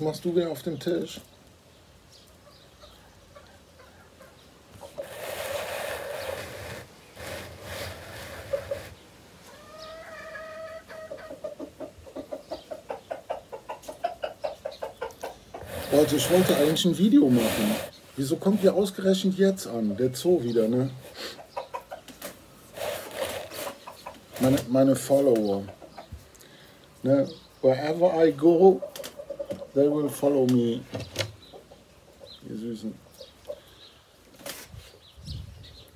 Machst du wieder auf dem Tisch? Leute, ich wollte eigentlich ein Video machen. Wieso kommt ihr ausgerechnet jetzt an? Der Zoo wieder, ne? Meine, meine Follower. Ne? Wherever I go, they will follow me. Ihr Süßen.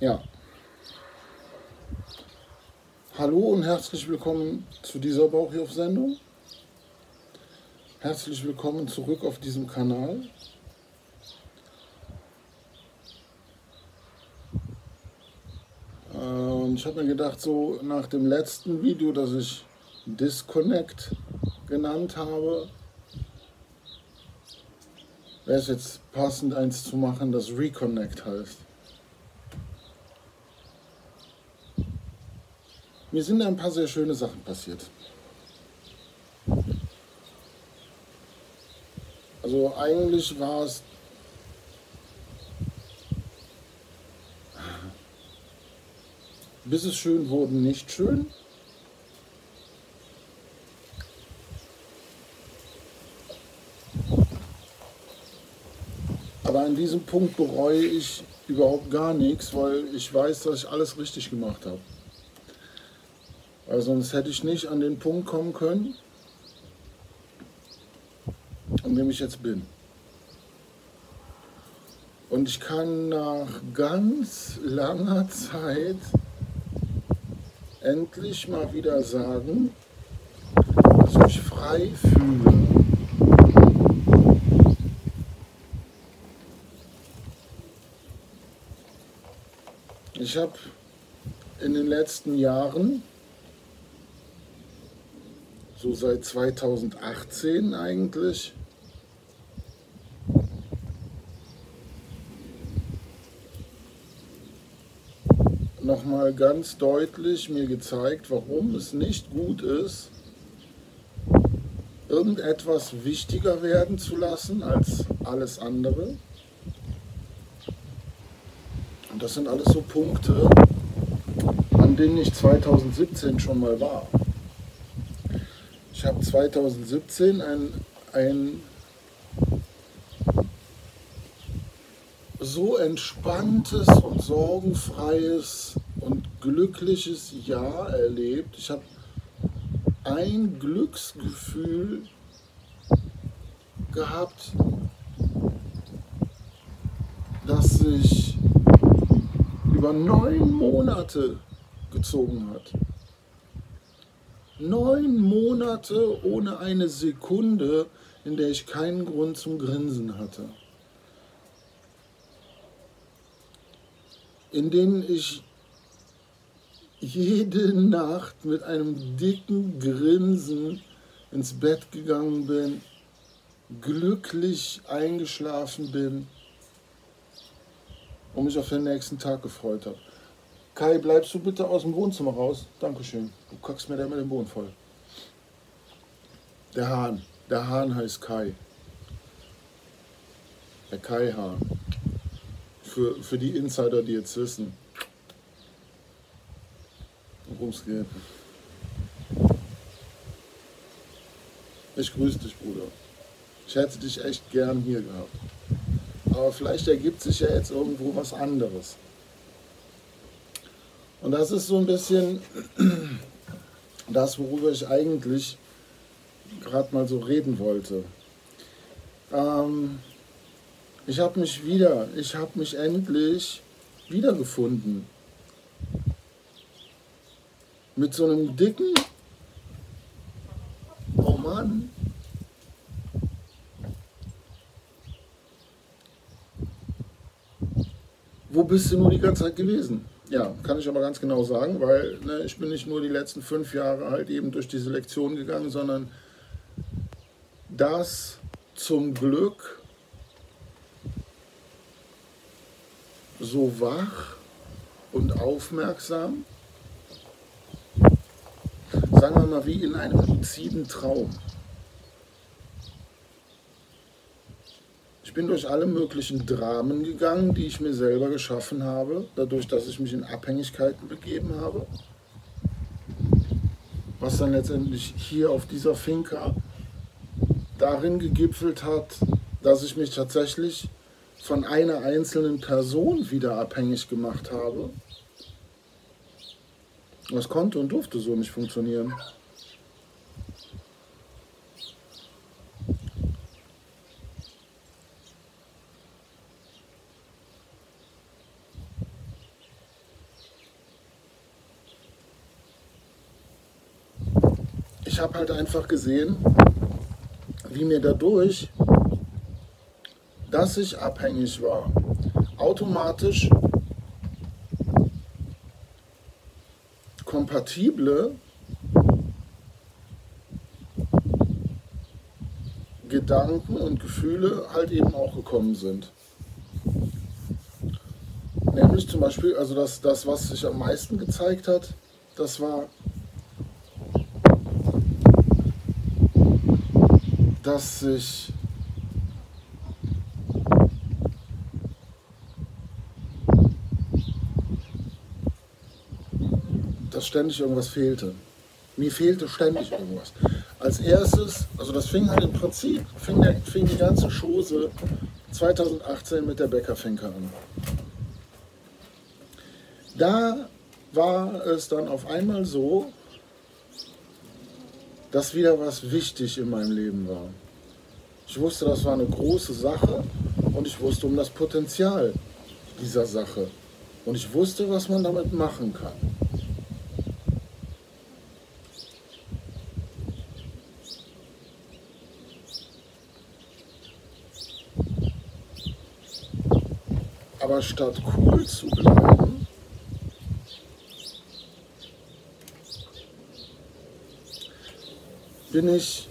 Ja. Hallo und herzlich willkommen zu dieser Bauchhilf-Sendung. Herzlich willkommen zurück auf diesem Kanal. Und ich habe mir gedacht, so nach dem letzten Video, das ich Disconnect genannt habe, wäre es jetzt passend, eins zu machen, das Reconnect heißt. Mir sind ein paar sehr schöne Sachen passiert. Also eigentlich war es bis es schön wurde, nicht schön. Aber an diesem Punkt bereue ich überhaupt gar nichts, weil ich weiß, dass ich alles richtig gemacht habe. Weil sonst hätte ich nicht an den Punkt kommen können, an dem ich jetzt bin. Und ich kann nach ganz langer Zeit endlich mal wieder sagen, dass ich mich frei fühle. Ich habe in den letzten Jahren so seit 2018 eigentlich nochmal ganz deutlich mir gezeigt, warum es nicht gut ist, irgendetwas wichtiger werden zu lassen als alles andere. Das sind alles so Punkte, an denen ich 2017 schon mal war. Ich habe 2017 ein, ein so entspanntes und sorgenfreies und glückliches Jahr erlebt. Ich habe ein Glücksgefühl gehabt, das sich über neun Monate gezogen hat. Neun Monate ohne eine Sekunde, in der ich keinen Grund zum Grinsen hatte. In denen ich jede Nacht mit einem dicken Grinsen ins Bett gegangen bin, glücklich eingeschlafen bin und mich auf den nächsten Tag gefreut habe. Kai, bleibst du bitte aus dem Wohnzimmer raus? Dankeschön. Du kackst mir damit den Boden voll. Der Hahn. Der Hahn heißt Kai. Der Kai-Hahn. Für, für die Insider, die jetzt wissen, worum es geht. Ich grüße dich, Bruder. Ich hätte dich echt gern hier gehabt. Aber vielleicht ergibt sich ja jetzt irgendwo was anderes. Und das ist so ein bisschen das, worüber ich eigentlich gerade mal so reden wollte. Ähm, ich habe mich wieder, ich habe mich endlich wiedergefunden mit so einem dicken, oh Mann, wo bist du nur die ganze Zeit gewesen? Ja, kann ich aber ganz genau sagen, weil ne, ich bin nicht nur die letzten fünf Jahre halt eben durch die Selektion gegangen, sondern das zum Glück so wach und aufmerksam sagen wir mal, wie in einem luziden Traum. Ich bin durch alle möglichen Dramen gegangen, die ich mir selber geschaffen habe, dadurch, dass ich mich in Abhängigkeiten begeben habe. Was dann letztendlich hier auf dieser Finca darin gegipfelt hat, dass ich mich tatsächlich von einer einzelnen Person wieder abhängig gemacht habe. Das konnte und durfte so nicht funktionieren. Habe halt einfach gesehen, wie mir dadurch, dass ich abhängig war, automatisch kompatible Gedanken und Gefühle halt eben auch gekommen sind. Nämlich zum Beispiel, also das, das was sich am meisten gezeigt hat, das war dass sich dass ständig irgendwas fehlte. Mir fehlte ständig irgendwas. Als erstes, also das fing halt im Prinzip, fing, der, fing die ganze Chose 2018 mit der Bäckerfinke an. Da war es dann auf einmal so, dass wieder was wichtig in meinem Leben war. Ich wusste, das war eine große Sache und ich wusste um das Potenzial dieser Sache. Und ich wusste, was man damit machen kann. Aber statt cool zu bleiben, bin ich,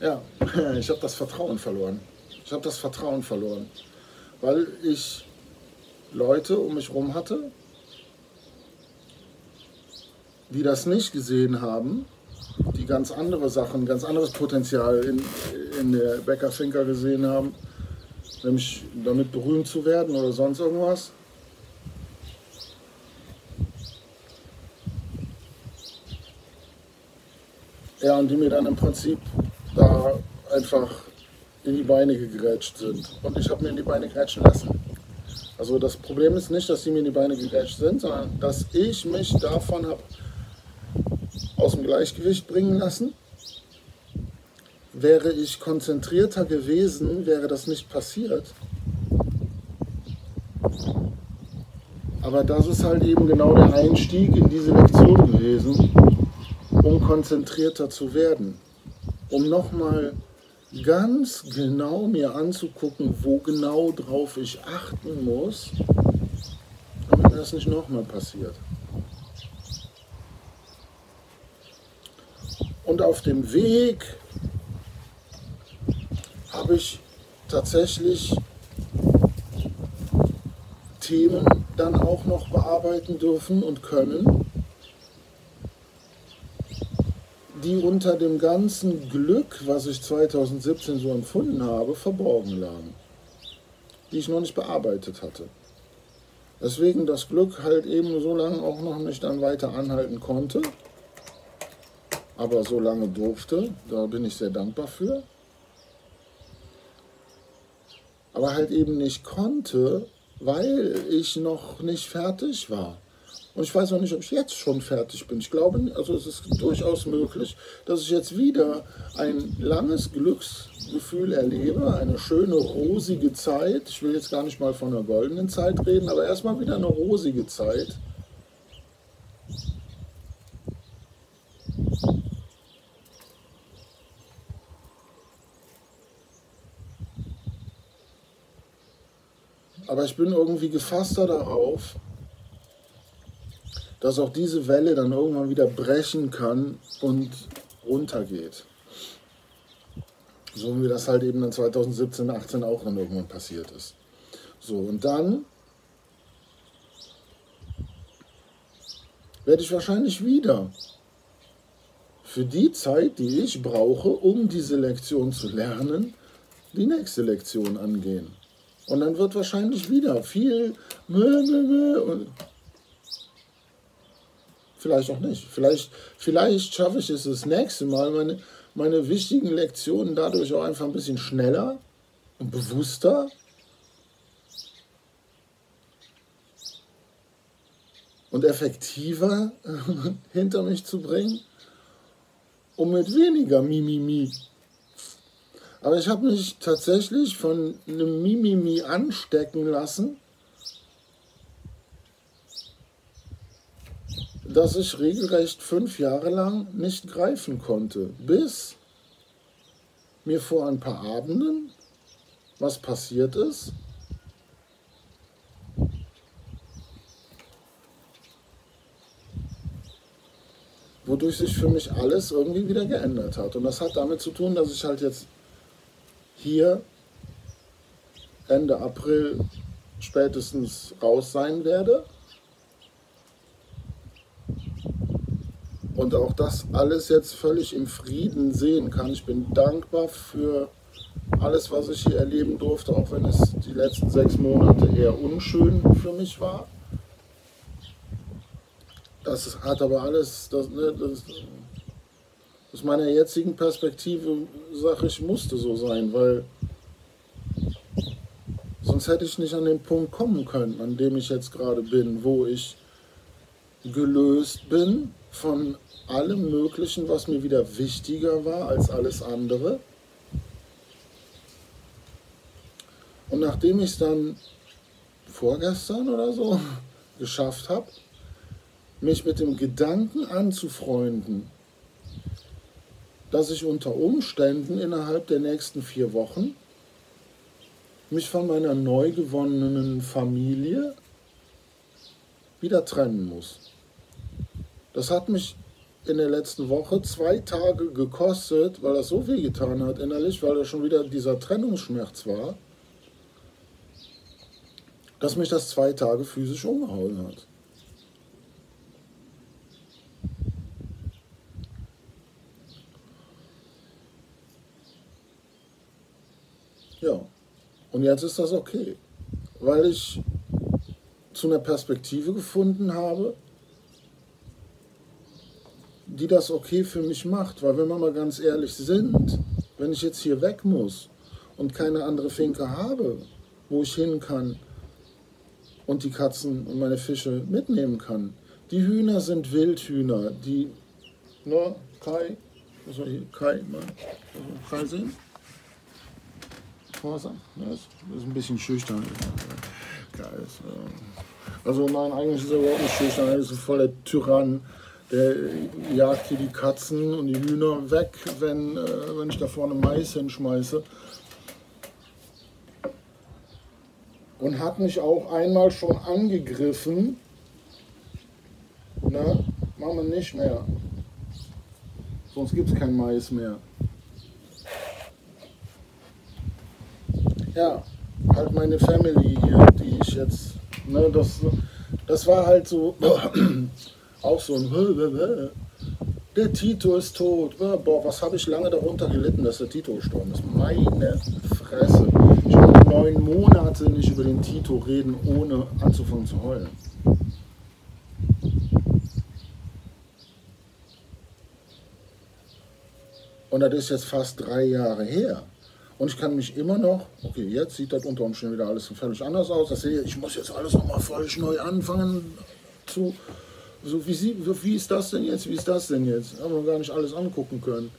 ja, ich habe das Vertrauen verloren. Ich habe das Vertrauen verloren, weil ich Leute um mich herum hatte, die das nicht gesehen haben, die ganz andere Sachen, ganz anderes Potenzial in, in der Bäcker-Finker gesehen haben, nämlich damit berühmt zu werden oder sonst irgendwas. Ja, und die mir dann im Prinzip da einfach in die Beine gegrätscht sind. Und ich habe mir in die Beine grätschen lassen. Also das Problem ist nicht, dass sie mir in die Beine gegrätscht sind, sondern dass ich mich davon habe aus dem Gleichgewicht bringen lassen. Wäre ich konzentrierter gewesen, wäre das nicht passiert. Aber das ist halt eben genau der Einstieg in diese Lektion gewesen um konzentrierter zu werden, um nochmal ganz genau mir anzugucken, wo genau drauf ich achten muss, damit das nicht nochmal passiert. Und auf dem Weg habe ich tatsächlich Themen dann auch noch bearbeiten dürfen und können, die unter dem ganzen Glück, was ich 2017 so empfunden habe, verborgen lagen, die ich noch nicht bearbeitet hatte. Deswegen das Glück halt eben so lange auch noch nicht dann weiter anhalten konnte, aber so lange durfte, da bin ich sehr dankbar für. Aber halt eben nicht konnte, weil ich noch nicht fertig war. Und ich weiß auch nicht, ob ich jetzt schon fertig bin. Ich glaube, also es ist durchaus möglich, dass ich jetzt wieder ein langes Glücksgefühl erlebe, eine schöne rosige Zeit. Ich will jetzt gar nicht mal von einer goldenen Zeit reden, aber erstmal wieder eine rosige Zeit. Aber ich bin irgendwie gefasster darauf, dass auch diese Welle dann irgendwann wieder brechen kann und runtergeht. So wie das halt eben dann 2017, 18 auch dann irgendwann passiert ist. So, und dann werde ich wahrscheinlich wieder für die Zeit, die ich brauche, um diese Lektion zu lernen, die nächste Lektion angehen. Und dann wird wahrscheinlich wieder viel Mö, Mö, Mö vielleicht auch nicht. Vielleicht, vielleicht schaffe ich es das nächste Mal, meine, meine wichtigen Lektionen dadurch auch einfach ein bisschen schneller und bewusster und effektiver hinter mich zu bringen und mit weniger Mimimi. Aber ich habe mich tatsächlich von einem Mimimi anstecken lassen, dass ich regelrecht fünf Jahre lang nicht greifen konnte, bis mir vor ein paar Abenden was passiert ist wodurch sich für mich alles irgendwie wieder geändert hat. Und das hat damit zu tun, dass ich halt jetzt hier Ende April spätestens raus sein werde. Und auch das alles jetzt völlig im Frieden sehen kann. Ich bin dankbar für alles, was ich hier erleben durfte, auch wenn es die letzten sechs Monate eher unschön für mich war. Das hat aber alles, das, ne, das, aus meiner jetzigen Perspektive sage ich, musste so sein, weil sonst hätte ich nicht an den Punkt kommen können, an dem ich jetzt gerade bin, wo ich gelöst bin von allem Möglichen, was mir wieder wichtiger war als alles andere. Und nachdem ich es dann vorgestern oder so geschafft habe, mich mit dem Gedanken anzufreunden, dass ich unter Umständen innerhalb der nächsten vier Wochen mich von meiner neu gewonnenen Familie wieder trennen muss. Das hat mich in der letzten Woche zwei Tage gekostet, weil das so wehgetan hat innerlich, weil da schon wieder dieser Trennungsschmerz war, dass mich das zwei Tage physisch umgehauen hat. Ja, und jetzt ist das okay, weil ich zu einer Perspektive gefunden habe, die das okay für mich macht. Weil wenn wir mal ganz ehrlich sind, wenn ich jetzt hier weg muss und keine andere Finke habe, wo ich hin kann und die Katzen und meine Fische mitnehmen kann. Die Hühner sind Wildhühner, die, ne, Kai, soll hier Kai mal Kai sehen? Forsa. Das ist ein bisschen schüchtern. Geil. Also nein, eigentlich ist er überhaupt nicht schüchtern. Er ist voll der Tyrann. Der jagt hier die Katzen und die Hühner weg, wenn, äh, wenn ich da vorne Mais hinschmeiße. Und hat mich auch einmal schon angegriffen. Na, machen wir nicht mehr. Sonst gibt es kein Mais mehr. ja, halt meine Family hier, die ich jetzt, ne, das, das war halt so, auch so ein, der Tito ist tot, boah, was habe ich lange darunter gelitten, dass der Tito gestorben ist. Meine Fresse. Ich konnte neun Monate nicht über den Tito reden, ohne anzufangen zu heulen. Und das ist jetzt fast drei Jahre her. Und ich kann mich immer noch, okay, jetzt sieht das unter Umständen wieder alles völlig anders aus. Das sehe ich, muss jetzt alles nochmal völlig neu anfangen zu. So, wie, sie, wie ist das denn jetzt? Wie ist das denn jetzt? Haben wir gar nicht alles angucken können.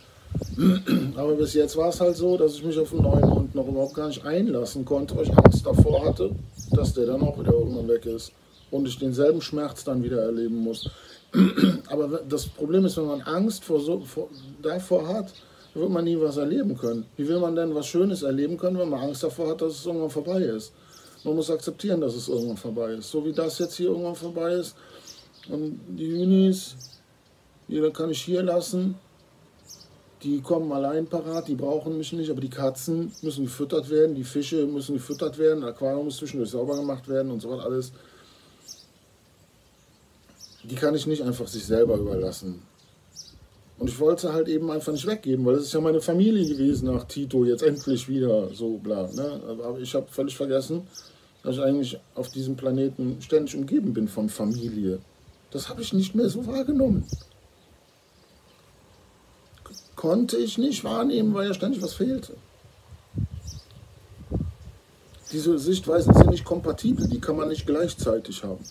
Aber bis jetzt war es halt so, dass ich mich auf den neuen Hund noch überhaupt gar nicht einlassen konnte, weil ich Angst davor hatte, dass der dann auch wieder irgendwann weg ist und ich denselben Schmerz dann wieder erleben muss. Aber das Problem ist, wenn man Angst vor so, vor, davor hat, wird man nie was erleben können. Wie will man denn was Schönes erleben können, wenn man Angst davor hat, dass es irgendwann vorbei ist? Man muss akzeptieren, dass es irgendwann vorbei ist. So wie das jetzt hier irgendwann vorbei ist. Und die Hühnis, jeder kann ich hier lassen. Die kommen allein parat, die brauchen mich nicht, aber die Katzen müssen gefüttert werden, die Fische müssen gefüttert werden, das Aquarium muss zwischendurch sauber gemacht werden und so was alles. Die kann ich nicht einfach sich selber überlassen. Und ich wollte halt eben einfach nicht weggeben, weil es ist ja meine Familie gewesen nach Tito, jetzt endlich wieder so bla. Ne? Aber ich habe völlig vergessen, dass ich eigentlich auf diesem Planeten ständig umgeben bin von Familie. Das habe ich nicht mehr so wahrgenommen. Konnte ich nicht wahrnehmen, weil ja ständig was fehlte. Diese Sichtweisen sind nicht kompatibel, die kann man nicht gleichzeitig haben.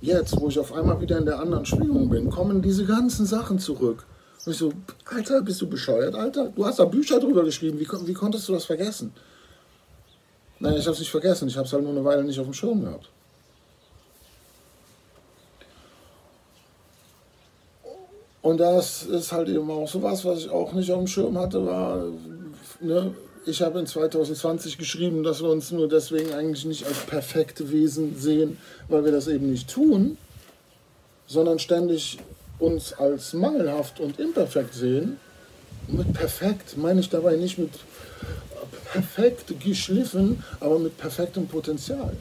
Jetzt, wo ich auf einmal wieder in der anderen Schwingung bin, kommen diese ganzen Sachen zurück. Und ich so, Alter, bist du bescheuert, Alter? Du hast da Bücher drüber geschrieben, wie, wie konntest du das vergessen? Nein, ich habe es nicht vergessen, ich habe es halt nur eine Weile nicht auf dem Schirm gehabt. Und das ist halt eben auch so was, was ich auch nicht auf dem Schirm hatte, war, ne, ich habe in 2020 geschrieben, dass wir uns nur deswegen eigentlich nicht als perfekte Wesen sehen, weil wir das eben nicht tun, sondern ständig uns als mangelhaft und imperfekt sehen. Und mit perfekt meine ich dabei nicht mit perfekt geschliffen, aber mit perfektem Potenzial.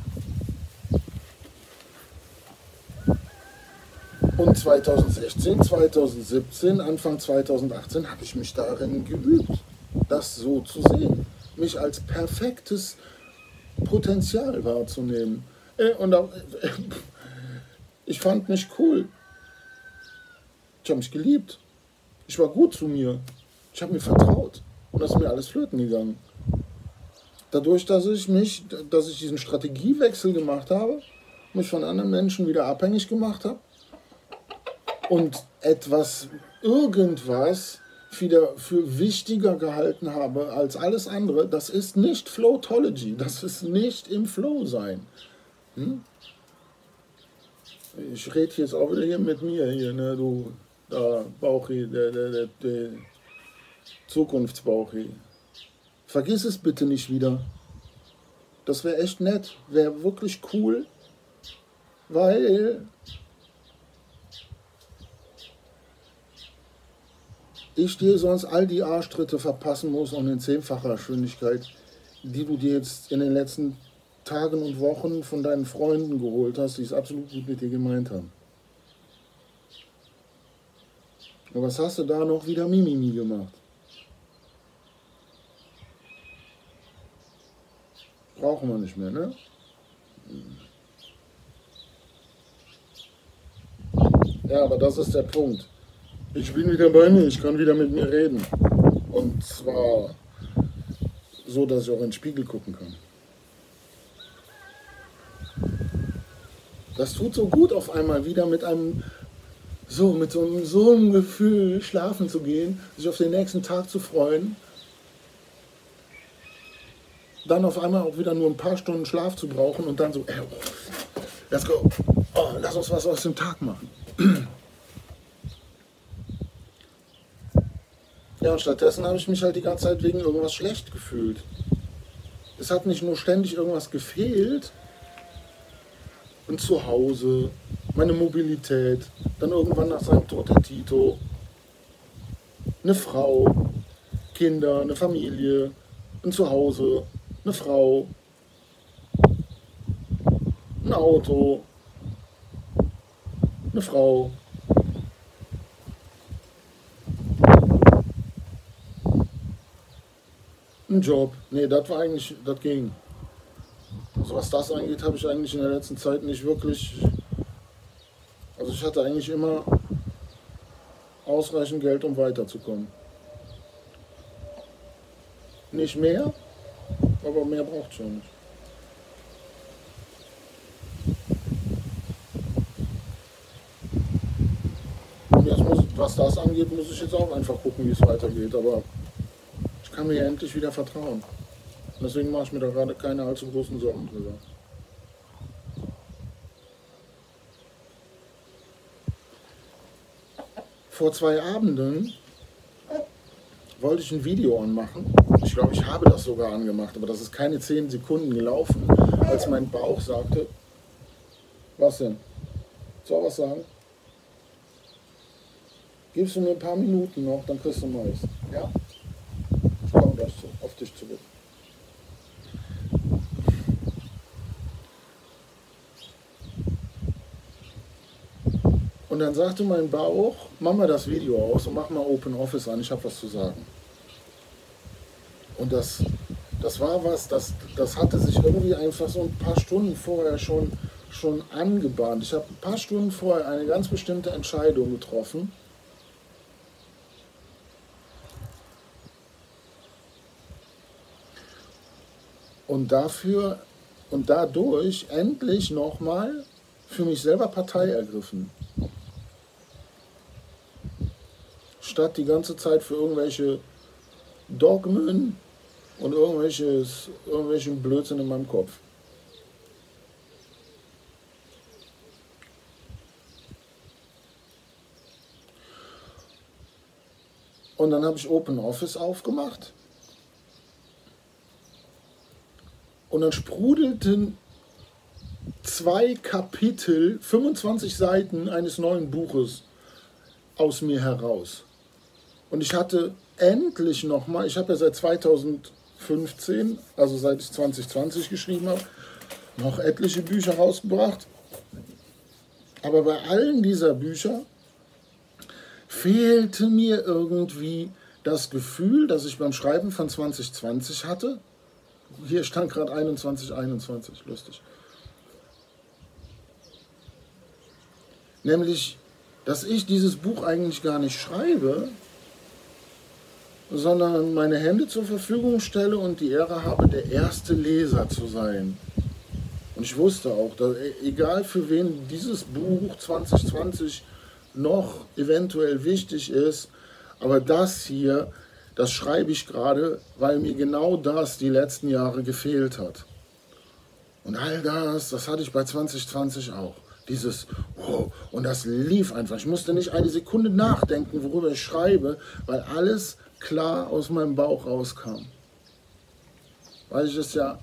Und 2016, 2017, Anfang 2018 habe ich mich darin geübt das so zu sehen, mich als perfektes Potenzial wahrzunehmen. Äh, und ich fand mich cool. Ich habe mich geliebt. Ich war gut zu mir. Ich habe mir vertraut. Und das ist mir alles flöten gegangen. Dadurch, dass ich mich, dass ich diesen Strategiewechsel gemacht habe, mich von anderen Menschen wieder abhängig gemacht habe und etwas, irgendwas wieder für wichtiger gehalten habe als alles andere, das ist nicht Flowtology, das ist nicht im Flow sein. Hm? Ich rede jetzt auch wieder hier mit mir, hier, ne, du, da, Bauchi, der, der, der, der Zukunftsbauchi. Vergiss es bitte nicht wieder. Das wäre echt nett, wäre wirklich cool, weil ich dir sonst all die Arschtritte verpassen muss und in zehnfacher Geschwindigkeit, die du dir jetzt in den letzten Tagen und Wochen von deinen Freunden geholt hast, die es absolut gut mit dir gemeint haben. Und was hast du da noch wieder Mimimi gemacht? Brauchen wir nicht mehr, ne? Ja, aber das ist der Punkt. Ich bin wieder bei mir, ich kann wieder mit mir reden. Und zwar so, dass ich auch in den Spiegel gucken kann. Das tut so gut auf einmal wieder mit einem so mit so einem, so einem Gefühl schlafen zu gehen, sich auf den nächsten Tag zu freuen, dann auf einmal auch wieder nur ein paar Stunden Schlaf zu brauchen und dann so, ey, oh, let's go, oh, lass uns was aus dem Tag machen. Ja, und stattdessen habe ich mich halt die ganze Zeit wegen irgendwas schlecht gefühlt. Es hat nicht nur ständig irgendwas gefehlt. Und zu Hause, meine Mobilität, dann irgendwann nach seinem Tod der Tito, eine Frau, Kinder, eine Familie, ein Zuhause, eine Frau, ein Auto, eine Frau, Ein Job. Nee, das war eigentlich, das ging. Also was das angeht, habe ich eigentlich in der letzten Zeit nicht wirklich. Also ich hatte eigentlich immer ausreichend Geld, um weiterzukommen. Nicht mehr, aber mehr braucht schon nicht. Was das angeht, muss ich jetzt auch einfach gucken, wie es weitergeht. Aber ich kann mir ja endlich wieder vertrauen. Deswegen mache ich mir da gerade keine allzu großen Sorgen drüber. Vor zwei Abenden wollte ich ein Video anmachen. Ich glaube, ich habe das sogar angemacht, aber das ist keine zehn Sekunden gelaufen, als mein Bauch sagte, was denn? Soll ich was sagen? Gibst du mir ein paar Minuten noch, dann kriegst du Neues. Ja? gleich zu, auf dich zurück. Und dann sagte mein Bauch, mach mal das Video aus und mach mal Open Office an, ich habe was zu sagen. Und das, das war was, das, das hatte sich irgendwie einfach so ein paar Stunden vorher schon, schon angebahnt. Ich habe ein paar Stunden vorher eine ganz bestimmte Entscheidung getroffen. Und dafür und dadurch endlich nochmal für mich selber Partei ergriffen. Statt die ganze Zeit für irgendwelche Dogmen und irgendwelches, irgendwelchen Blödsinn in meinem Kopf. Und dann habe ich Open Office aufgemacht. Und dann sprudelten zwei Kapitel, 25 Seiten eines neuen Buches aus mir heraus. Und ich hatte endlich nochmal, ich habe ja seit 2015, also seit ich 2020 geschrieben habe, noch etliche Bücher rausgebracht. Aber bei allen dieser Bücher fehlte mir irgendwie das Gefühl, das ich beim Schreiben von 2020 hatte. Hier stand gerade 21, 21, lustig. Nämlich, dass ich dieses Buch eigentlich gar nicht schreibe, sondern meine Hände zur Verfügung stelle und die Ehre habe, der erste Leser zu sein. Und ich wusste auch, dass, egal für wen dieses Buch 2020 noch eventuell wichtig ist, aber das hier, das schreibe ich gerade, weil mir genau das die letzten Jahre gefehlt hat. Und all das, das hatte ich bei 2020 auch. Dieses, oh, und das lief einfach. Ich musste nicht eine Sekunde nachdenken, worüber ich schreibe, weil alles klar aus meinem Bauch rauskam. Weil ich es ja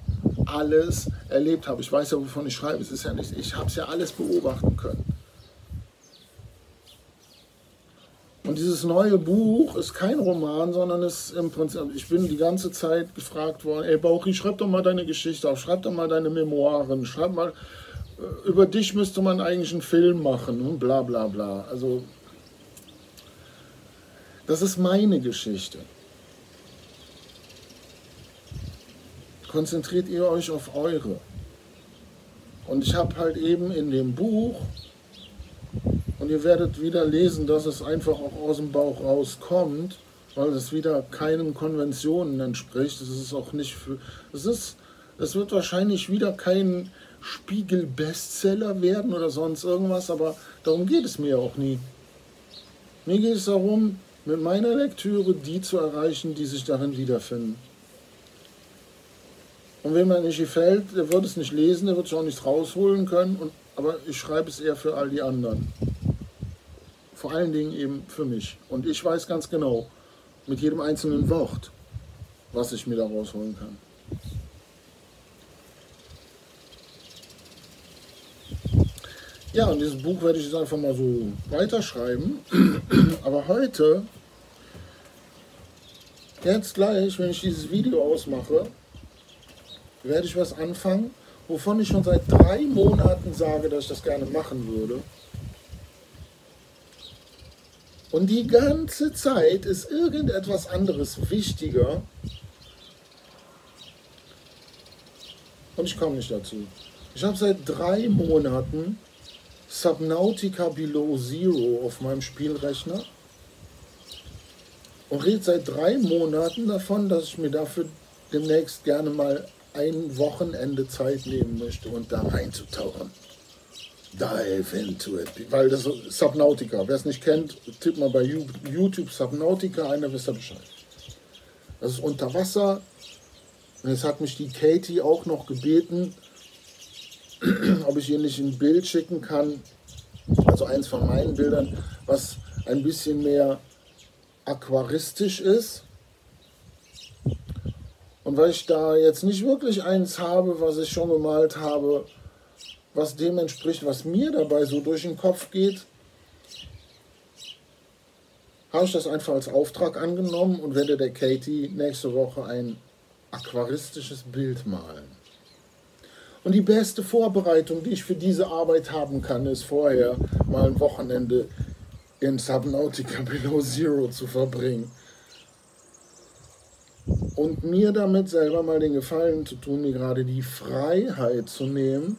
alles erlebt habe. Ich weiß ja, wovon ich schreibe. Es ist ja nicht, ich habe es ja alles beobachten können. Und dieses neue Buch ist kein Roman, sondern ist im Prinzip, ich bin die ganze Zeit gefragt worden, ey Bauchi, schreib doch mal deine Geschichte auf, schreib doch mal deine Memoiren, schreib mal, äh, über dich müsste man eigentlich einen Film machen und bla bla bla. Also das ist meine Geschichte. Konzentriert ihr euch auf eure. Und ich habe halt eben in dem Buch, und ihr werdet wieder lesen, dass es einfach auch aus dem Bauch rauskommt, weil es wieder keinen Konventionen entspricht. Es ist auch nicht für. Es ist. Es wird wahrscheinlich wieder kein Spiegel-Bestseller werden oder sonst irgendwas, aber darum geht es mir auch nie. Mir geht es darum, mit meiner Lektüre die zu erreichen, die sich darin wiederfinden. Und wenn mir nicht gefällt, der wird es nicht lesen, der wird es auch nicht rausholen können, und, aber ich schreibe es eher für all die anderen. Vor allen Dingen eben für mich. Und ich weiß ganz genau, mit jedem einzelnen Wort, was ich mir da rausholen kann. Ja, und dieses Buch werde ich jetzt einfach mal so weiterschreiben. Aber heute Jetzt gleich, wenn ich dieses Video ausmache, werde ich was anfangen, wovon ich schon seit drei Monaten sage, dass ich das gerne machen würde. Und die ganze Zeit ist irgendetwas anderes wichtiger. Und ich komme nicht dazu. Ich habe seit drei Monaten Subnautica Below Zero auf meinem Spielrechner und rede seit drei Monaten davon, dass ich mir dafür demnächst gerne mal ein Wochenende Zeit nehmen möchte und da reinzutauchen. Dive into it. Weil das ist Subnautica. Wer es nicht kennt, tippt mal bei YouTube Subnautica ein, dann wisst ihr Bescheid. Das ist unter Wasser. Und jetzt hat mich die Katie auch noch gebeten, ob ich ihr nicht ein Bild schicken kann. Also eins von meinen Bildern, was ein bisschen mehr aquaristisch ist. Und weil ich da jetzt nicht wirklich eins habe, was ich schon gemalt habe, was dem entspricht, was mir dabei so durch den Kopf geht, habe ich das einfach als Auftrag angenommen und werde der Katie nächste Woche ein aquaristisches Bild malen. Und die beste Vorbereitung, die ich für diese Arbeit haben kann, ist vorher mal ein Wochenende in Subnautica Below Zero zu verbringen. Und mir damit selber mal den Gefallen zu tun, mir gerade die Freiheit zu nehmen,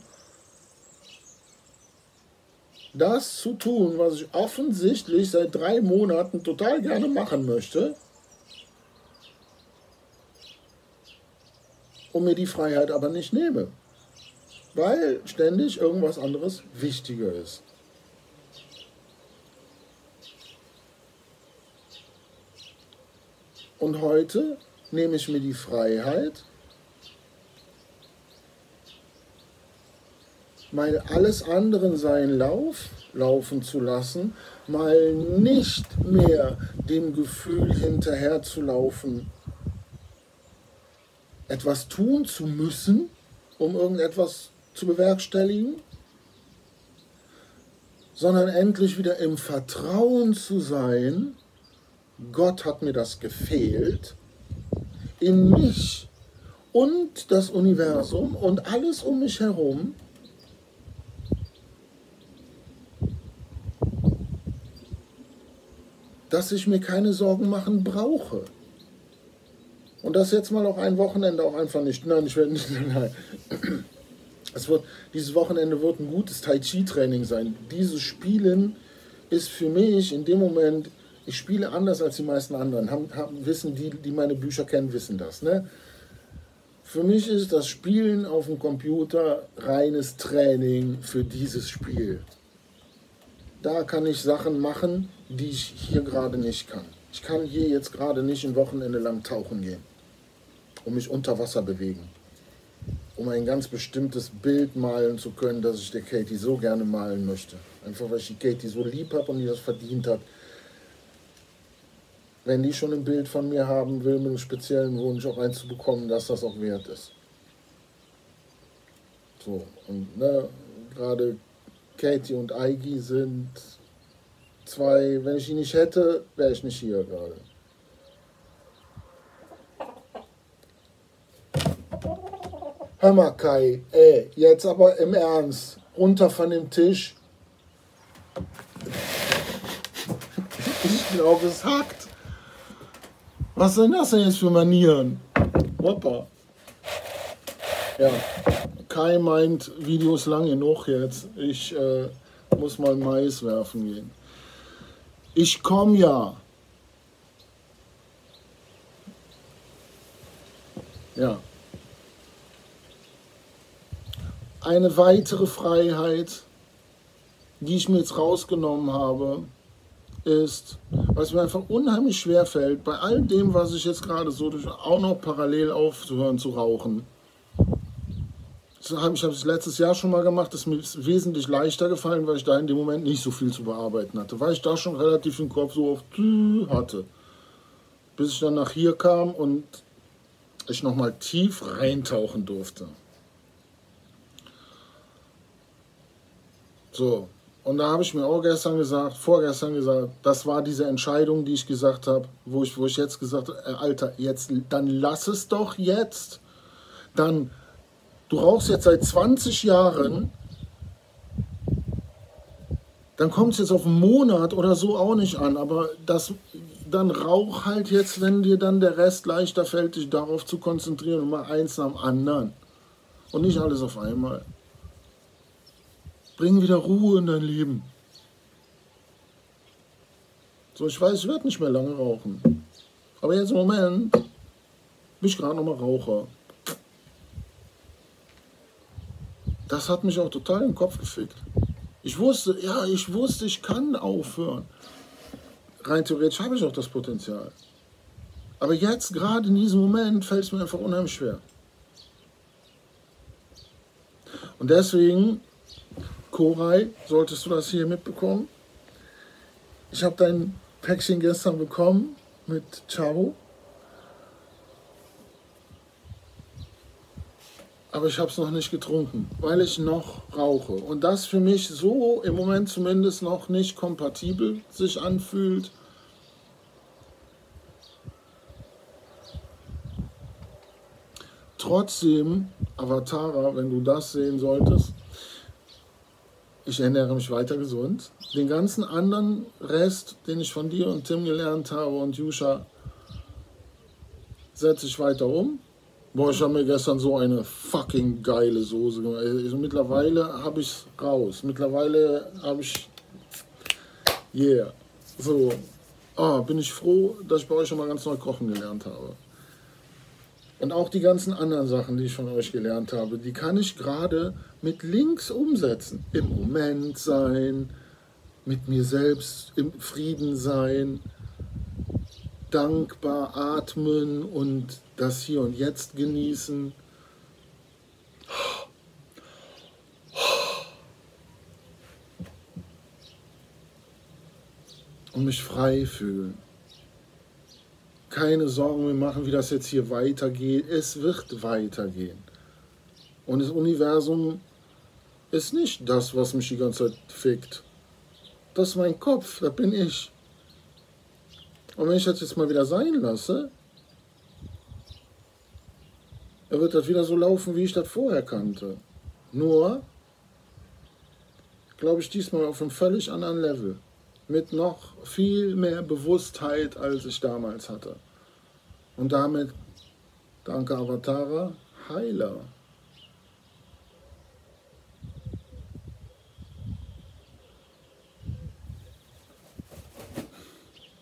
das zu tun, was ich offensichtlich seit drei Monaten total gerne machen möchte, und mir die Freiheit aber nicht nehme, weil ständig irgendwas anderes wichtiger ist. Und heute nehme ich mir die Freiheit, mal alles andere seinen Lauf laufen zu lassen, mal nicht mehr dem Gefühl hinterher zu laufen, etwas tun zu müssen, um irgendetwas zu bewerkstelligen, sondern endlich wieder im Vertrauen zu sein, Gott hat mir das gefehlt, in mich und das Universum und alles um mich herum dass ich mir keine Sorgen machen brauche. Und das jetzt mal auch ein Wochenende auch einfach nicht. Nein, ich werde nicht. Nein. Es wird, dieses Wochenende wird ein gutes Tai Chi-Training sein. Dieses Spielen ist für mich in dem Moment, ich spiele anders als die meisten anderen. Haben, haben, wissen die, die meine Bücher kennen, wissen das. Ne? Für mich ist das Spielen auf dem Computer reines Training für dieses Spiel. Da kann ich Sachen machen, die ich hier gerade nicht kann. Ich kann hier jetzt gerade nicht ein Wochenende lang tauchen gehen und mich unter Wasser bewegen, um ein ganz bestimmtes Bild malen zu können, das ich der Katie so gerne malen möchte. Einfach weil ich die Katie so lieb habe und die das verdient hat. Wenn die schon ein Bild von mir haben will, mit einem speziellen Wunsch auch eins zu bekommen, dass das auch wert ist. So, und ne, gerade Katie und Eigi sind zwei, wenn ich die nicht hätte, wäre ich nicht hier gerade. Hör mal, Kai, ey, jetzt aber im Ernst, runter von dem Tisch. Ich glaube, es hackt. Was sind das denn jetzt für Manieren? Hoppa. Ja, Kai meint, Video ist lang genug jetzt. Ich äh, muss mal Mais werfen gehen. Ich komme ja. Ja. Eine weitere Freiheit, die ich mir jetzt rausgenommen habe, ist, was mir einfach unheimlich schwer fällt, bei all dem, was ich jetzt gerade so durch, auch noch parallel aufzuhören zu rauchen. Ich habe es letztes Jahr schon mal gemacht, das ist mir wesentlich leichter gefallen, weil ich da in dem Moment nicht so viel zu bearbeiten hatte, weil ich da schon relativ den Kopf so auf hatte. Bis ich dann nach hier kam und ich nochmal tief reintauchen durfte. So, und da habe ich mir auch gestern gesagt, vorgestern gesagt, das war diese Entscheidung, die ich gesagt habe, wo ich, wo ich jetzt gesagt habe, äh, Alter, jetzt, dann lass es doch jetzt. Dann du rauchst jetzt seit 20 Jahren, dann kommt es jetzt auf einen Monat oder so auch nicht an, aber das, dann rauch halt jetzt, wenn dir dann der Rest leichter fällt, dich darauf zu konzentrieren und mal eins nach dem anderen. Und nicht alles auf einmal. Bring wieder Ruhe in dein Leben. So, ich weiß, ich werde nicht mehr lange rauchen. Aber jetzt im Moment bin ich gerade noch mal Raucher. das hat mich auch total im Kopf gefickt. Ich wusste, ja, ich wusste, ich kann aufhören. Rein theoretisch habe ich auch das Potenzial. Aber jetzt, gerade in diesem Moment, fällt es mir einfach unheimlich schwer. Und deswegen, Koray, solltest du das hier mitbekommen. Ich habe dein Päckchen gestern bekommen mit Chavo. aber ich habe es noch nicht getrunken, weil ich noch rauche. Und das für mich so im Moment zumindest noch nicht kompatibel sich anfühlt. Trotzdem Avatara, wenn du das sehen solltest. Ich ernähre mich weiter gesund. Den ganzen anderen Rest, den ich von dir und Tim gelernt habe und Yusha, setze ich weiter um. Boah, ich habe mir gestern so eine fucking geile Soße gemacht. Also mittlerweile habe ich es raus. Mittlerweile habe ich. Yeah. So. Oh, bin ich froh, dass ich bei euch schon mal ganz neu kochen gelernt habe. Und auch die ganzen anderen Sachen, die ich von euch gelernt habe, die kann ich gerade mit Links umsetzen. Im Moment sein, mit mir selbst im Frieden sein, dankbar atmen und das Hier und Jetzt genießen. Und mich frei fühlen keine Sorgen mehr machen, wie das jetzt hier weitergeht. Es wird weitergehen. Und das Universum ist nicht das, was mich die ganze Zeit fickt. Das ist mein Kopf, da bin ich. Und wenn ich das jetzt mal wieder sein lasse, dann wird das wieder so laufen, wie ich das vorher kannte. Nur, glaube ich, diesmal auf einem völlig anderen Level mit noch viel mehr Bewusstheit, als ich damals hatte. Und damit, danke Avatara, Heiler.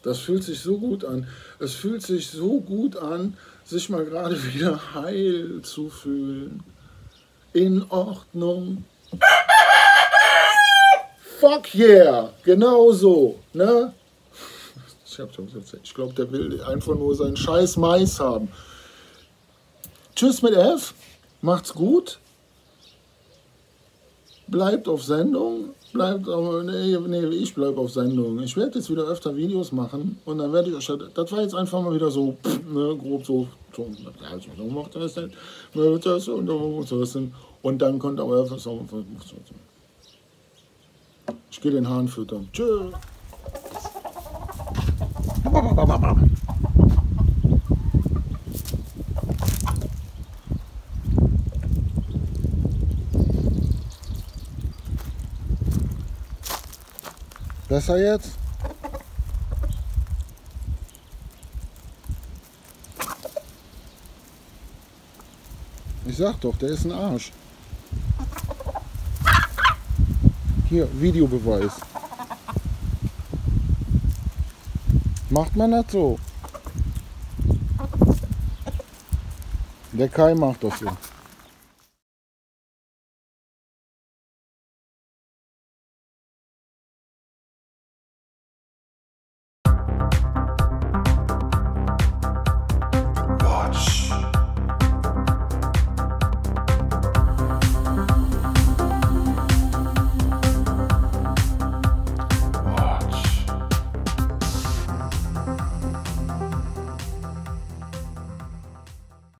Das fühlt sich so gut an. Es fühlt sich so gut an, sich mal gerade wieder heil zu fühlen. In Ordnung. Fuck yeah, genau so, ne? Ich glaube, der will einfach nur seinen scheiß Mais haben. Tschüss mit F, macht's gut. Bleibt auf Sendung. Bleibt, nee, nee, ich bleibe auf Sendung. Ich werde jetzt wieder öfter Videos machen und dann werde ich euch, das war jetzt einfach mal wieder so, ne, grob so, und dann kommt aber so, ich gehe den Hahn füttern. Tschüss. Besser jetzt? Ich sag doch, der ist ein Arsch. Hier, Videobeweis. Macht man das so? Der Kai macht das so.